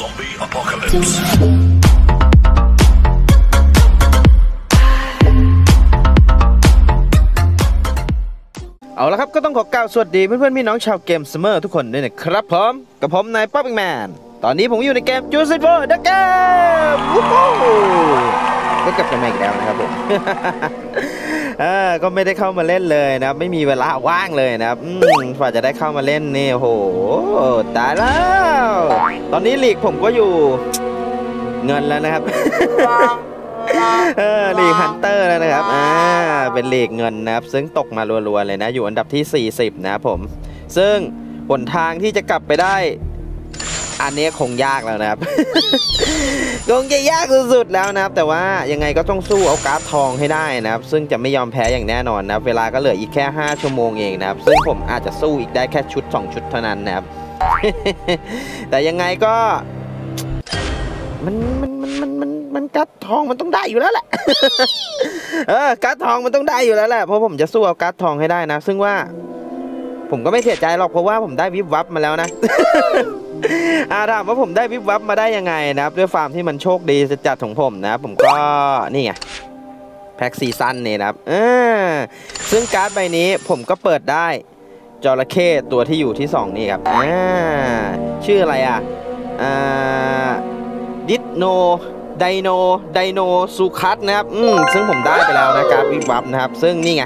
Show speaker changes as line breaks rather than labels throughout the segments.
Zombie apocalypse.
เอาละครับก็ต้องขอกล่าวสวัสดีเพื่อนๆพี่น้องชาวเกมเมอร์ทุกคนด้วยนะครับผมกับผมนายป๊อปแมนตอนนี้ผมอยู่ในเกม Jurassic World The Game วู้ฮู้ก็กลับกันมาอีกแล้วนะครับผม อ่าก็ไม่ได้เข้ามาเล่นเลยนะครับไม่มีเวลาว่างเลยนะครับอืมกว่าจะได้เข้ามาเล่นนี่โอ้โหตายแล้ว ตอนนี้ลีกผมก็อยู่ เงินแล้วนะครับเออลีก hunter แล้วนะครับอ่าเป็นลีกเงินนะครับ ซึ่งตกมารัวๆเลยนะ อยู่อันดับที่ 40 นะครับผม ซึ่งหนทางที่จะกลับไปได้ อันนี้คงยากแล้วนะครับ คงจะยากสุดๆแล้วนะครับ แต่ว่ายังไงก็ต้องสู้เอาการ์ดทองให้ได้นะครับ ซึ่งจะไม่ยอมแพ้อย่างแน่นอนนะครับ เวลาก็เหลืออีกแค่ 5 ชั่วโมงเองนะครับ ซึ่งผมอาจจะสู้อีกได้แค่ชุด 2 ชุดเท่านั้นนะครับ แต่ยังไงก็มันมันมันมันมันมันกัดทองมันต้องได้อยู่แล้วแหละ เออกัดทองมันต้องได้อยู่แล้วแหละเพราะผมจะสู้เอากัดทองให้ได้นะ ซึ่งว่า ผมก็ไม่เสียใจหรอกเพราะว่าผมได้วิบวับมาแล้วนะ อาถามว่าผมได้วิบวับมาได้ยังไงนะครับ ด้วยฟาร์มที่มันโชคดีจะจัดของผมนะครับผมก็นี่ไงแพ็กซีซั่นนี่นะครับอซึ่งการ์ดใบนี้ผมก็เปิดได้จระเข้ตัวที่อยู่ที่สองนี่ครับอ่าชื่ออะไรอะอ่าดิสโนไดโนไดโนซูคัสนะครับอืมซึ่งผมได้ไปแล้วนะครับวิบวับนะครับ ซึ่งนี่ไง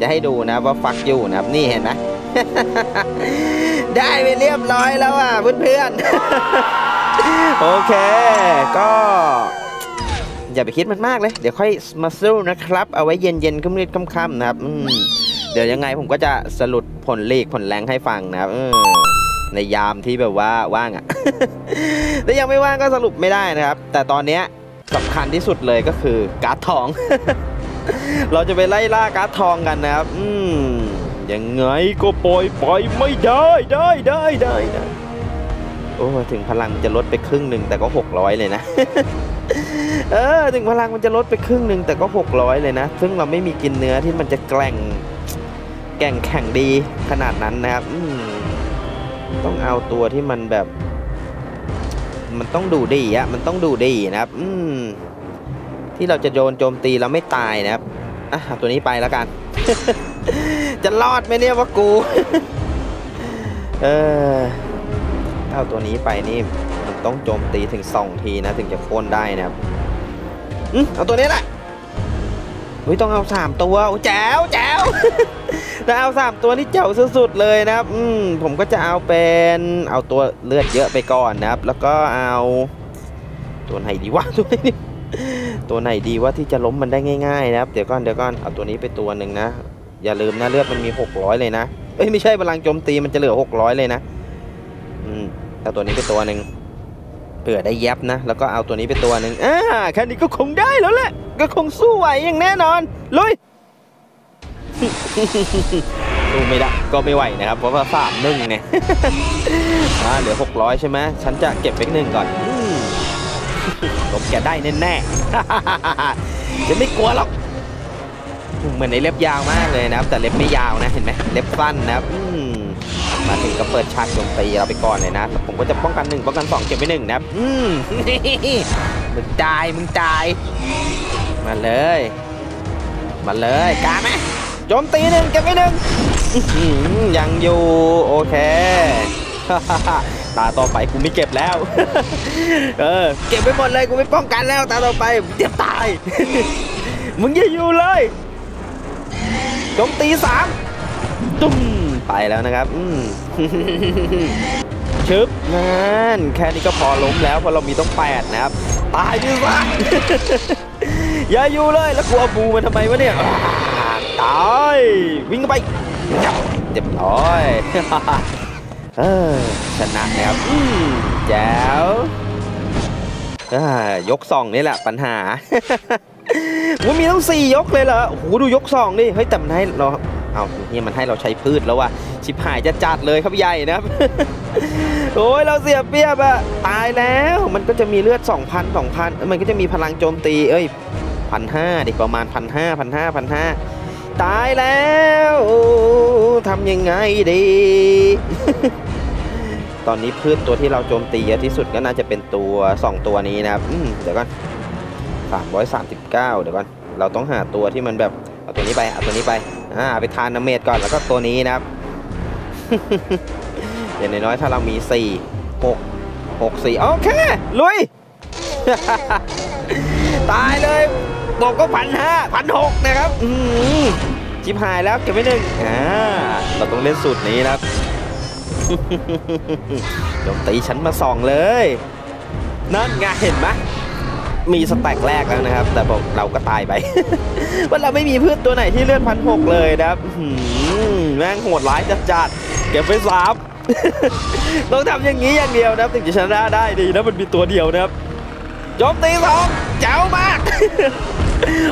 จะให้ดูนะว่าฟักอยู่นะครับนี่เห็นไหม ได้ไปเรียบร้อยแล้วอะเพื่อนๆ โอเค ก็อย่าไปคิดมันมากเลย เดี๋ยวค่อยมาสู้นะครับ เอาไว้เย็นๆค่ำๆค่ำๆนะครับอืเดี๋ยวยังไงผมก็จะสรุปผลเลีกผลแรงให้ฟังนะครับในยามที่แบบว่าว่างอะถ้ายังไม่ว่างก็สรุปไม่ได้นะครับ แต่ตอนเนี้ยสำคัญที่สุดเลยก็คือการ์ดทอง เราจะไปไล่ล่าการ์ดทองกันนะครับ อืม ยังไงก็ปล่อยปล่อยไม่ได้ได้ได้ได้ได้โอ้ถึงพลังจะลดไปครึ่งหนึ่งแต่ก็600เลยนะเออถึงพลังมันจะลดไปครึ่งหนึ่งแต่ก็600เลยนะ ซึ่งเราไม่มีกินเนื้อที่มันจะแกร่งแก่งแข่งดีขนาดนั้นนะครับอืมต้องเอาตัวที่มันแบบ มันต้องดูดีอะมันต้องดูดีนะครับ อืมที่เราจะโดนโจมตีแล้วไม่ตายนะครับอะเอาตัวนี้ไปแล้วกัน จะรอดไหมเนี่ยว่ากู เออเอาตัวนี้ไปนี่มันต้องโจมตีถึงสองทีนะ ถึงจะโค่นได้นะครับอืมเอาตัวนี้แหละเฮ้ยต้องเอาสามตัวโอ้แจ๋วแจ๋วถ้าเอาสามตัวนี่เจ๋วสุดๆเลยนะครับ อืมผมก็จะเอาเป็นเอาตัวเลือดเยอะไปก่อนนะครับ แล้วก็เอาตัวไหนดีวะตัวไหนดีตัวไหนดีว่าที่จะล้มมันได้ง่ายๆนะครับ เดี๋ยวก่อนเดี๋ยวก่อนเอาตัวนี้ไปตัวหนึ่งนะ อย่าลืมนะเลือดมันมี 600 เลยนะ เอ้ยไม่ใช่พลังโจมตีมันจะเหลือ 600 เลยนะ อืมเอาตัวนี้ไปตัวหนึ่งเผื่อได้แยบนะ แล้วก็เอาตัวนี้ไปตัวหนึ่งอ่าแค่นี้ก็คงได้แล้วแหละ ก็คงสู้ไหวอย่างแน่นอน ลุย สู้ไม่ได้ ก็ไม่ไหวนะครับ เพราะว่าสามหนึ่งไงอ่าเหลือ 600 ใช่ไหมฉันจะเก็บไปหนึ่งก่อนผมแกได้แน่ๆจะไม่กลัวหรอก เหมือนในเล็บยาวมากเลยนะครับ แต่เล็บไม่ยาวนะเห็นไหมเล็บสั้นนะครับอืมมาถึงก็เปิดฉากโจมตีเราไปก่อนเลยนะผมก็จะป้องกันหนึ่งป้องกันสองเก็บไปหนึ่งนะอืมมึงตายมึงตายมาเลย มาเลยกล้าไหมโจมตีหนึ่งเก็บไปหนึ่งยังอยู่โอเคตาต่อไปกูไม่เก็บแล้ว เออ เก็บไปหมดเลยกูไม่ป้องกันแล้วตาต่อไปเดี๋ยวตาย มึงอย่าอยู่เลย โจมตีสามตุ้มไปแล้วนะครับอืมชึบนั่นแค่นี้ก็พอล้มแล้วเพราะเรามีต้องแปดนะครับ ตายดิวะอย่าอยู่เลยแล้วกลัวบูมันทำไมวะเนี่ยตายวิ่งไปเรียบร้อยเออชนะนะครับอืมแจ๋ว ยกสองนี่แหละปัญหาว่ามีต้องสี่ยกเลยเหรอโอ้โหดูยกสองดิเฮ้ยแต่มันให้เราเอาเนี่ยมันให้เราใช้พืชแล้วว่ะชิบหายจะจัดเลยครับใหญ่นะครับโอ้ยเราเสียเปียบอะตายแล้วมันก็จะมีเลือด 2,000 2,000 มันก็จะมีพลังโจมตีเอ้ยพันห้าดิประมาณพันห้าพันห้าพันห้าตายแล้วทำยังไงดี ตอนนี้พืชตัวที่เราโจมตีเยอะที่สุดก็น่าจะเป็นตัว 2 ตัวนี้นะครับอืมเดี๋ยวก่อน339 เดี๋ยวก่อน เราต้องหาตัวที่มันแบบ เอาตัวนี้ไป เอาตัวนี้ไป อ่า ไปทานน้ำเมดก่อน แล้วก็ตัวนี้นะครับ อย่างน้อยๆ ถ้าเรามี 4 6 6 4 โอเค ลุย ตายเลยบอกก็พันห้าพันหกนะครับ อืมชิบหายแล้วเก็บไว้หนึ่งอ่า เราต้องเล่นสูตรนี้นะครับ โจมตีฉันมาสองเลย นั่นไงเห็นไหมมีสแต็กแรกแล้วนะครับ แต่บอกเราก็ตายไป ว่าเราไม่มีพืชตัวไหนที่เลื่อนพันหกเลยนะครับหือแม่งโหดร้ายจัดจัดๆ เก็บไปสามต้องทำอย่างนี้อย่างเดียวนะครับ ถึงจะชนะได้ดีนะมันมีตัวเดียวนะครับโจมตีสองเจ๋วมาก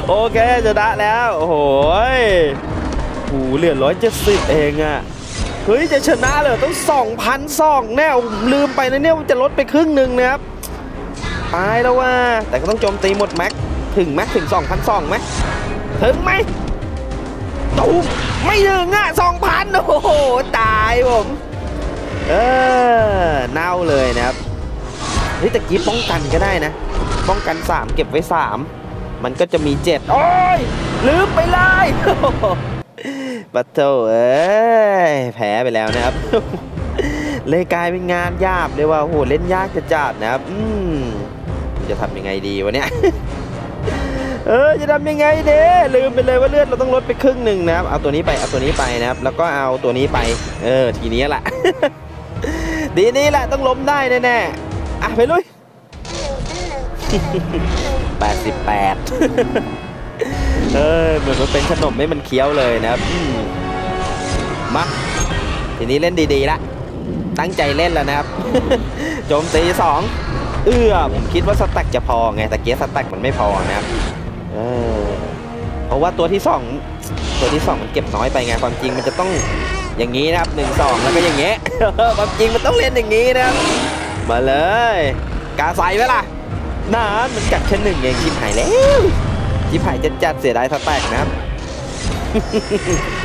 โอเคชนะแล้ว โอ้โหหูเหลือร้อยเจ็ดสิบเองอะ เฮ้ยจะชนะเลยต้องสองพันสองแน่ผมลืมไปนะเนี่ยจะลดไปครึ่งหนึ่งนะครับตายแล้วว่า แต่ก็ต้องโจมตีหมดแม็กถึงแม็กถึง2 0 0 2ไหมถึงไหมตูมไม่ถึงอะ2,000โอ้โห ตายผมเออเน่าเลยนะครับเฮ้ยตะกี้ป้องกันก็ได้นะ ป้องกัน 3 เก็บไว้ 3 มันก็จะมี 7 โอ้ยลืมไปเลย บัตเตเอ้ยแพ้ไปแล้วนะครับ เลยกลายเป็นงานยากเลยว่าโหเล่นยากจะจัดนะครับ อืมจะทำยังไงดีวะเนี่ยเออจะทำยังไงเด้ลืมไปเลยว่าเลือดเราต้องลดไปครึ่งหนึ่งนะครับ เอาตัวนี้ไปเอาตัวนี้ไปนะครับ แล้วก็เอาตัวนี้ไป เออ ทีนี้แหละดีนี้แหละต้องล้มได้แน่ๆอะไปลุย88เออเหมือนมันเป็นขนมให้มันเคี้ยวเลยนะครับ มาทีนี้เล่นดีๆละตั้งใจเล่นแล้วนะครับ โจมตีสองเอื้อผมคิดว่าสแต็กจะพอไงแต่เกียร์สแต็กมันไม่พอนะครับเออเพราะว่าตัวที่สองตัวที่สองมันเก็บน้อยไปไงความจริงมันจะต้องอย่างนี้นะครับหนึ่งสองแล้วก็อย่างเงี้ยความจริงมันต้องเล่นอย่างนี้นะครับมาเลยกาใส่ไหมล่ะนานมันกัดแค่หนึ่งเองชิบหายแล้วชิบหายจะจัดเสียดายสแต็กนะครับ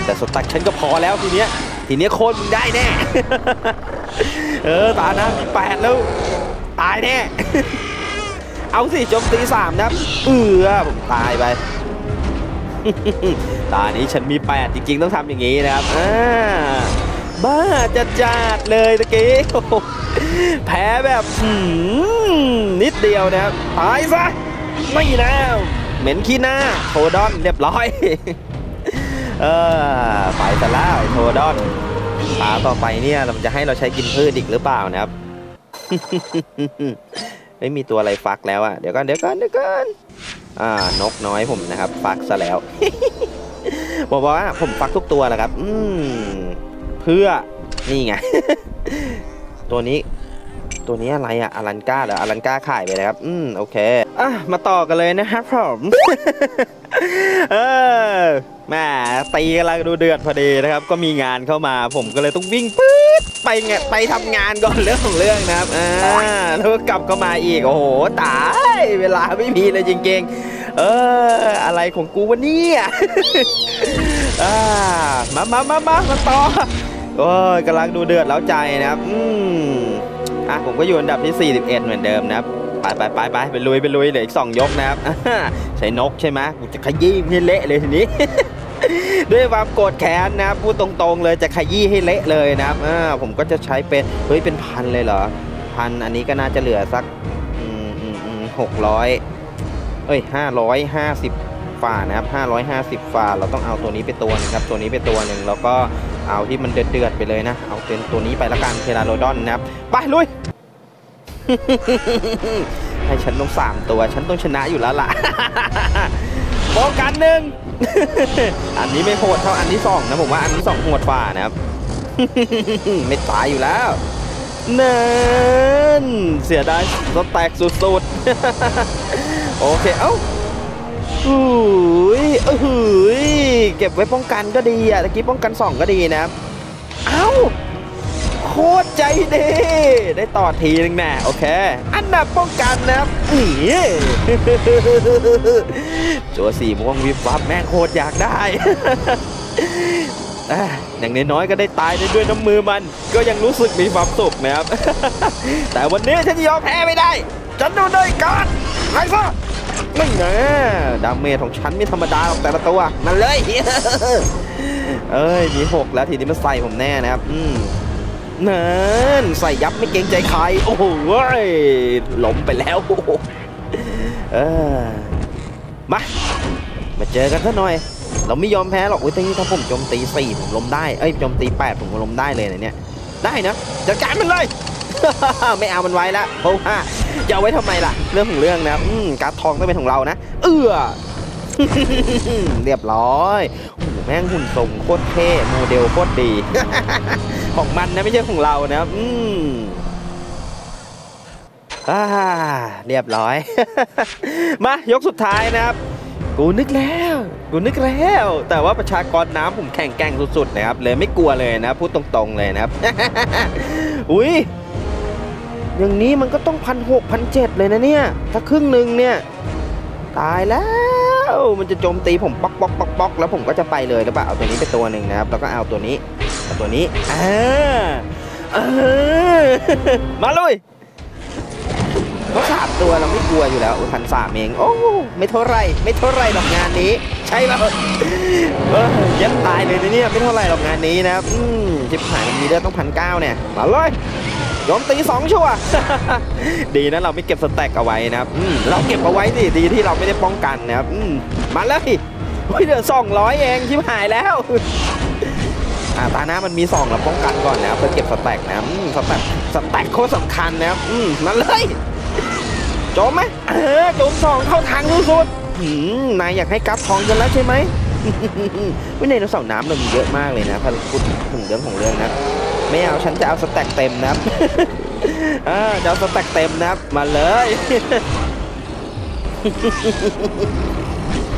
แต่สแต็กฉันก็พอแล้วทีเนี้ย ทีเนี้ยโค่นมึงได้แน่ เออตานะมีแปดแล้ว ตายแน่ เอาสิจมตีสามนะเออผมตายไป ตานี้ฉันมีแปดจริงๆ ต้องทำอย่างนี้นะครับอ่าบ้าจัดจัดเลยตะกี้แพ้แบบนิดเดียวนะครับตายซะ ไม่นะเหม็นขี้หน้าโทดอนเรียบร้อย เออไปซะแล้วไอ้โทดอนตาต่อไปเนี่ยเราจะให้เราใช้กินพืชอีกหรือเปล่านะครับ ไม่มีตัวอะไรฟักแล้วอะเดี๋ยวก่อนเดี๋ยวก่อนเดี๋ยวก่อนอ่านกน้อยผมนะครับ ฟักซะแล้วบอกว่าผมฟักทุกตัวแหละครับ อืมเพื่อนี่ไง ตัวนี้ ตัวนี้อะไรอะอารันก้าเหรออารันก้าขายไปแล้วครับ อืมโอเคอะมาต่อกันเลยนะครับผมเออ แม่ตีกำลังดูเดือดพอดีนะครับ ก็มีงานเข้ามาผมก็เลยต้องวิ่งปื๊ดไปไงไปทำงานก่อนเรื่องของเรื่องนะครับอ่าแล้วก็กลับเข้ามาอีกโอ้โหตายเวลาไม่มีเลยจริงๆ เออ อะไรของกูวะเนี่ยอ่ามามามามามาต่อโอ้ยกำลังดูเดือดแล้วใจนะครับอืมอะผมก็อยู่อันดับที่ 41 เหมือนเดิมนะครับไปไปไปไปไปลุยไปลุยเหลืออีก2ยกนะครับใช้นกใช่ไหมกูจะขยี้ให้เละเลยทีนี้ ด้วยความโกรธแค้นนะครับพูดตรงๆเลยจะขยี้ให้เละเลยนะครับอ่าผมก็จะใช้เป็นเฮ้ยเป็นพันเลยเหรอพันอันนี้ก็น่าจะเหลือสักหกร้อยเอ้ยห้าร้อยห้าสิบฝ่านะครับห้าร้อยห้าสิบฝ่าเราต้องเอาตัวนี้ไปตัวนึงครับ ตัวนี้ไปตัวหนึ่งแล้วก็เอาที่มันเดือดๆไปเลยนะ เอาเป็นตัวนี้ไปละกันเทราโรดอนนะครับ ไปลุย ให้ฉันต้องสามตัว ฉันต้องชนะอยู่แล้วล่ะ ป้องกันหนึ่ง อันนี้ไม่โหดเท่าอันที่สองนะผมว่าอันที่สองโหดฝ่านะครับ ไม่ตายอยู่แล้วนั่นเสียดายสแต็กสุดๆ โอเค เอ้าอุ้ยเอ้ยเก็บไว้ป้องกันก็ดีอะตะกี้ป้องกันสองก็ดีนะครับ เอ้า คตรใจดี ได้ต่อทีนึงแน่โอเค อันดับป้องกันนะครับนี่จัวสี่ม่วงวิบวับแม่งโคตรอยากได้อะอย่างน้อยๆก็ได้ตายได้ด้วยน้ำมือมัน ก็ยังรู้สึกมีความสุขนะครับ แต่วันนี้ฉันยอมแพ้ไม่ได้ ฉันดูด้วยการไงซะนี่ไงดาเมจของฉันไม่ธรรมดาหรอกแต่ละตัวมันเลย เอ้ยมีหกแล้วทีนี้มันใส่ผมแน่นะครับ อืม นั่นใส่ยับไม่เกรงใจใคร โอ้โหเว้ยล้มไปแล้วเออมา มาเจอกันซะหน่อย เราไม่ยอมแพ้หรอกอุ้ยแต่นี่ถ้าผมโจมตีสี่ผมล้มได้ เอ้ยโจมตีแปดผมก็ล้มได้เลยนะเนี่ย ได้นะจัดการมันเลย ไม่เอามันไว้ละเพราะว่าจะเอาไว้ทำไมล่ะ เรื่องของเรื่องนะ อืมการทองต้องเป็นของเรานะ เออ เรียบร้อยโอ้แม่งหุ่นทรงโคตรเท่โมเดลโคตรดี ของมันนะไม่ใช่ของเรานะครับอืมอ่าเรียบร้อย มายกสุดท้ายนะครับ กูนึกแล้ว กูนึกแล้ว แต่ว่าประชากรน้ำผมแข่งแกร่งสุดๆนะครับ เลยไม่กลัวเลยนะพูดตรงๆเลยนะครับ อุ้ยอย่างนี้มันก็ต้องพันหกพันเจ็ดเลยนะเนี่ย ถ้าครึ่งหนึ่งเนี่ย ตายแล้ว มันจะโจมตีผมป๊อกป๊อกป๊อกป๊อกแล้วผมก็จะไปเลยหรือเปล่าเอาตัวนี้ไปตัวหนึ่งนะครับ แล้วก็เอาตัวนี้เอาตัวนี้อ่าอมาเลยก็สามตัวเราไม่กลัวอยู่แล้วพันสามเองโอ้ไม่เท่าไรไม่เท่าไรหรอกงานนี้ ใช่แล้วเออเยันตายเลยนะเนี่ยไม่เท่าไรหรอกงานนี้นะครับอืมจิบหายมันมีเลือดต้องพันเก้าเนี่ยมาเลย โจมตีสองชัวดีนะเราไม่เก็บสแต็กเอาไว้นะครับอืมเราเก็บเอาไว้สิดีที่เราไม่ได้ป้องกันนะครับอืมมาเลยโอ้ยเหลือสองร้อยเองชิบหายแล้วอ่าตาหน้ามันมีสองเราป้องกันก่อนนะครับเพื่อเก็บ stack นะอืม stack stack โคตรสำคัญนะครับอืมมาเลยโจมไหมเออโจมสองเข้าทางสุดๆนายอยากได้การ์ดทองกันแล้วใช่ไหมวินัยนเสาร์น้ำเรามีเยอะมากเลยนะถ้าพูดถึงเรื่องของเรื่องนะ ไม่เอาฉันจะเอา stack เต็มนะครับอ่าจะเอา stack เต็มนะครับมาเลย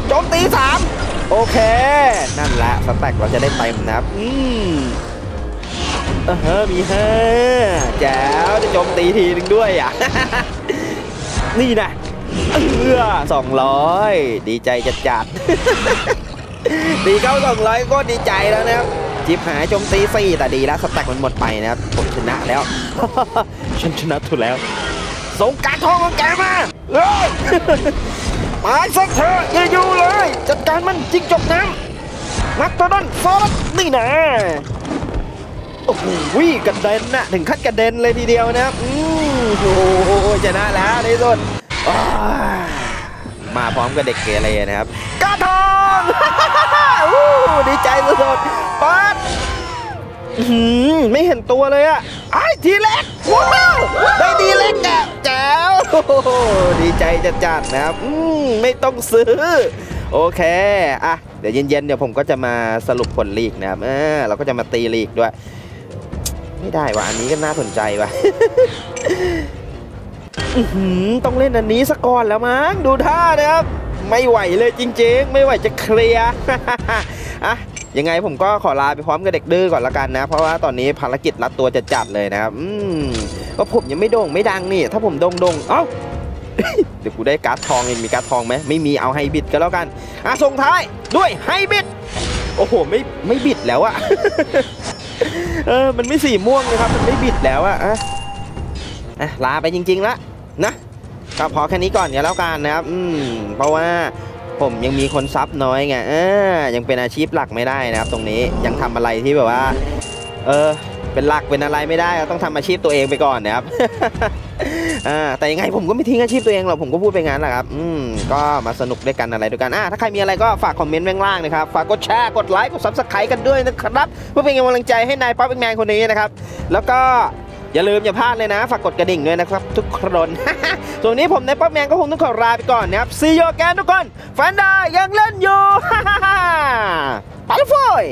โจมตีสามโอเค นั่นแหละสแต็กเราจะได้เต็มนะครับ อืมเออเฮ้อมีห้าแจ๋วจะโจมตีทีนึงด้วยอะ นี่นะเออสองร้อยดีใจจัดจัดๆตีเข้าสองร้อยก็ดีใจแล้วนะครับ จิบหายโจมตีสี่แต่ดีแล้วสแต็กมันหมดไปนะครับผมชนะแล้ว ฉันชนะถูกแล้ว สงการทองของแกมาเอ้ยตายสักเถอะอย่าอยู่เลย จัดการมันจิงจกน้ำนักตัวนั้นฟอสนี่นะโอ้โหกระเด็นนะถึงขั้นกระเด็นเลยทีเดียวนะครับอืมโอ้โหชนะแล้วในที่สุดอ้าวมาพร้อมกับเด็กเกเรนะครับกาทอง อู้ดีใจสุดๆปัดอื้อหือไม่เห็นตัวเลยอะไอ้ทีเล็กว้าวได้ทีเล็กแกแจ๋วดีใจจะจัดนะครับอืมไม่ต้องซื้อ โอเคอะเดี๋ยวเย็นๆเดี๋ยวผมก็จะมาสรุปผลลีกนะครับเออเราก็จะมาตีลีกด้วย ไม่ได้ว่ะอันนี้ก็น่าสนใจว่ะต้องเล่นอันนี้ซะก่อนแล้วมั้งดูท่านะครับ ไม่ไหวเลยจริง ๆ ไม่ไหวจะเคลียร์อะยังไงผมก็ขอลาไปพร้อมกับเด็กดื้อก่อนละกันนะ เพราะว่าตอนนี้ภารกิจรัดตัวจะจัดเลยนะครับอืมก็ผมยังไม่โด่งไม่ดังนี่ ถ้าผมโด่งโด่งเอ้าเดี๋ยวกูได้การ์ดทองเองมีการ์ดทองไหมไม่มีเอาไฮบิดก็แล้วกันอะส่งท้ายด้วยไฮบิดโอ้โหไม่ไม่บิดแล้วอะเออมันไม่สีม่วงนะครับมันไม่บิดแล้วอะอะอะลาไปจริงๆละนะ ก็พอแค่นี้ก่อนก็แล้วกันนะครับ อืมเพราะว่าผมยังมีคน sub น้อยไงเออยังเป็นอาชีพหลักไม่ได้นะครับ ตรงนี้ยังทำอะไรที่แบบว่า เออ เป็นหลักเป็นอะไรไม่ได้ต้องทำอาชีพตัวเองไปก่อนนะครับอ่าแต่ยังไงผมก็ไม่ทิ้งอาชีพตัวเองหรอกผมก็พูดไปงั้นแหละครับ อืมก็มาสนุกด้วยกันอะไรด้วยกันอ่าถ้าใครมีอะไรก็ฝากคอมเมนต์ไว้ข้างล่างนะครับ ฝากกดแชร์กดไลค์กด subscribe กันด้วยนะครับเพื่อเป็นกำลังใจให้นายป๊อปแมนคนนี้นะครับ แล้วก็อย่าลืมอย่าพลาดเลยนะ ฝากกดกระดิ่งด้วยนะครับ ทุกคน ส่วนนี้ผมในป๊อปแมนก็คงต้องขอลาไปก่อนนะครับซีโยแกนทุกคนแฟนดายังเล่นอยู่ไปแล้วเฟย